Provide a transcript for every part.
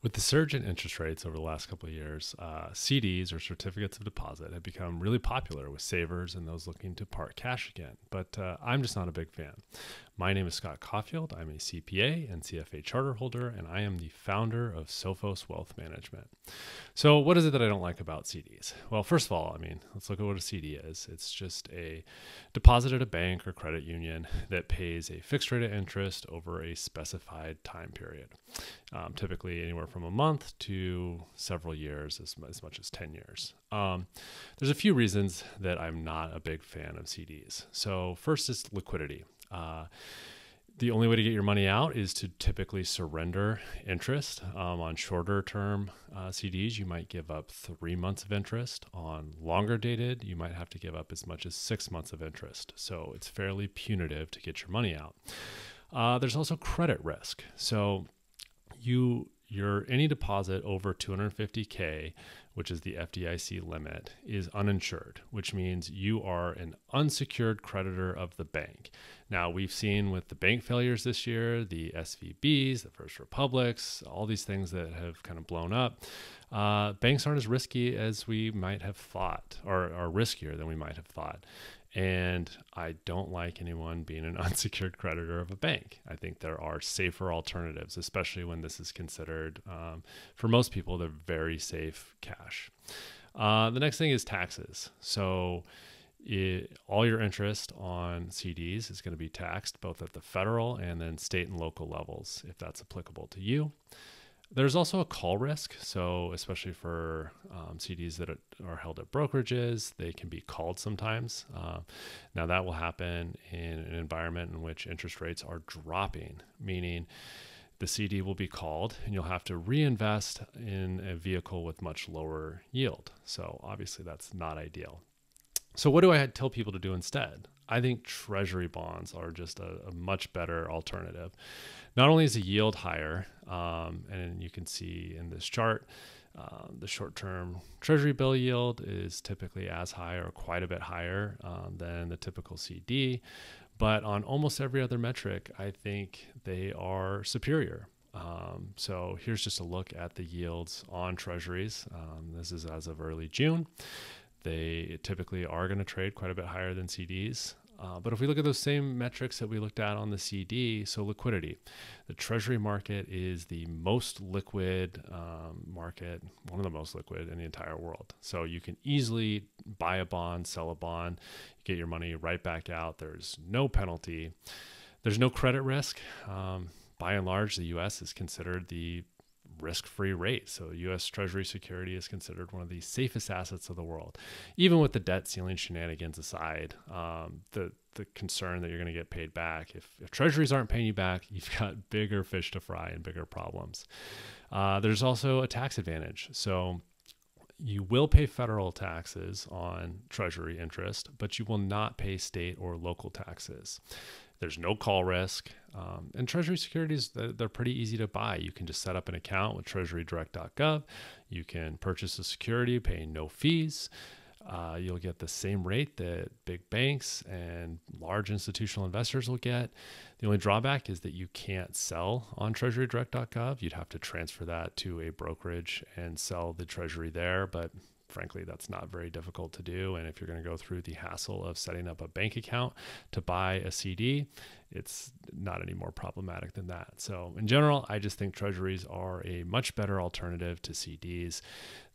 With the surge in interest rates over the last couple of years, uh, CDs or certificates of deposit have become really popular with savers and those looking to park cash again. But uh, I'm just not a big fan. My name is Scott Caufield. I'm a CPA and CFA charter holder, and I am the founder of Sophos Wealth Management. So, what is it that I don't like about CDs? Well, first of all, I mean, let's look at what a CD is. It's just a deposit at a bank or credit union that pays a fixed rate of interest over a specified time period, um, typically anywhere from a month to several years, as, as much as 10 years. Um, there's a few reasons that I'm not a big fan of CDs. So, first is liquidity. Uh, the only way to get your money out is to typically surrender interest um, on shorter term uh, CDs. You might give up three months of interest. On longer dated, you might have to give up as much as six months of interest. So it's fairly punitive to get your money out. Uh, there's also credit risk. So you your any deposit over 250k which is the FDIC limit is uninsured which means you are an unsecured creditor of the bank. Now we've seen with the bank failures this year the SVBs the First Republics all these things that have kind of blown up uh, banks aren't as risky as we might have thought or are riskier than we might have thought and I don't like anyone being an unsecured creditor of a bank. I think there are safer alternatives, especially when this is considered, um, for most people, they're very safe cash. Uh, the next thing is taxes. So, it, all your interest on CDs is going to be taxed both at the federal and then state and local levels if that's applicable to you. There's also a call risk. So, especially for um, CDs that are held at brokerages, they can be called sometimes. Uh, now, that will happen in an environment in which interest rates are dropping, meaning the CD will be called and you'll have to reinvest in a vehicle with much lower yield. So, obviously, that's not ideal. So, what do I tell people to do instead? I think treasury bonds are just a, a much better alternative. Not only is the yield higher, um, and you can see in this chart, uh, the short term treasury bill yield is typically as high or quite a bit higher um, than the typical CD. But on almost every other metric, I think they are superior. Um, so here's just a look at the yields on treasuries. Um, this is as of early June. They typically are going to trade quite a bit higher than CDs. Uh, but if we look at those same metrics that we looked at on the CD, so liquidity, the treasury market is the most liquid um, market, one of the most liquid in the entire world. So you can easily buy a bond, sell a bond, get your money right back out. There's no penalty, there's no credit risk. Um, by and large, the US is considered the risk free rate. So, US Treasury security is considered one of the safest assets of the world. Even with the debt ceiling shenanigans aside, um, the, the concern that you're going to get paid back, if, if treasuries aren't paying you back, you've got bigger fish to fry and bigger problems. Uh, there's also a tax advantage. So, you will pay federal taxes on treasury interest, but you will not pay state or local taxes. There's no call risk. Um, and Treasury securities, they're pretty easy to buy. You can just set up an account with treasurydirect.gov. You can purchase a security paying no fees. Uh, you'll get the same rate that big banks and large institutional investors will get. The only drawback is that you can't sell on treasurydirect.gov. You'd have to transfer that to a brokerage and sell the treasury there. But frankly, that's not very difficult to do. And if you're going to go through the hassle of setting up a bank account to buy a CD, it's not any more problematic than that. So, in general, I just think treasuries are a much better alternative to CDs.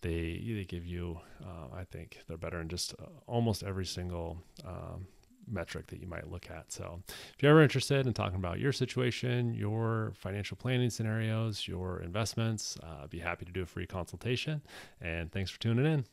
They, they give you, uh, I think, they're better in just uh, almost every single um, metric that you might look at. So, if you're ever interested in talking about your situation, your financial planning scenarios, your investments, uh, be happy to do a free consultation. And thanks for tuning in.